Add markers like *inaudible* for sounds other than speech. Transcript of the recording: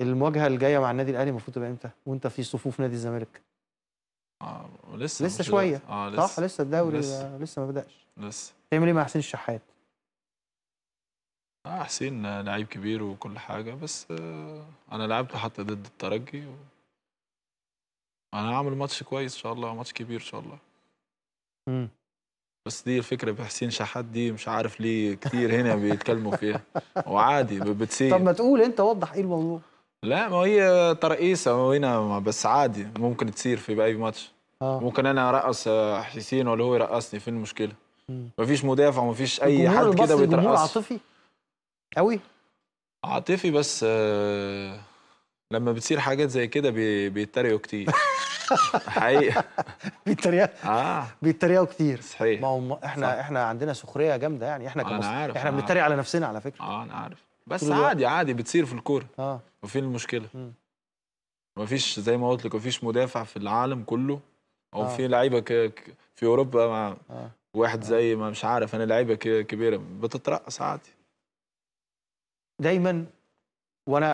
المواجهة الجاية مع النادي الأهلي المفروض تبقى إمتى؟ وإنت في صفوف نادي الزمالك. آه لسه لسه شوية. آه لسه صح؟ لسه. الدوري لسه. لسه, ما بدأش. لسه. تعمل إيه مع حسين الشحات؟ آه حسين آه، لعيب كبير وكل حاجة بس آه أنا لعبت حتى ضد الترجي و... أنا هعمل ماتش كويس إن شاء الله ماتش كبير إن شاء الله. مم. بس دي الفكرة بحسين شحات دي مش عارف ليه كتير هنا بيتكلموا فيها. *laughs* وعادي ب- بتصير طب ما تقول أنت وضح إيه الموضوع؟ لا ما هي ترقيصة هنا بس عادي ممكن تصير في اي ماتش. آه. ممكن أنا أرقص آه، حسين ولا هو يرقصني فين المشكلة. مفيش مدافع ومفيش أي الجمهور حد كده بيترقص. عاطفي؟ قوي عاطفي بس آه، لما بتصير حاجات زي كده بي- بيتريقوا كتير. *laughs* حقيقة. بيتريقوا؟ آه. بيتريقوا كتير. ما صحيح هو م- إحنا صح. إحنا عندنا سخرية جامدة يعني إحنا أنا كمصر إحنا بنتريق على نفسنا على فكرة. آه أنا عارف. بس. عادي عادي بتصير في الكورة. آه. وفين المشكلة. مم. مفيش زي ما قلت لك مفيش مدافع في العالم كله. أو آه. في ك- في أوروبا مع آه. واحد زي ما مش عارف أنا لعيبة ك- كبيرة بتترقص عادي. دايما وأنا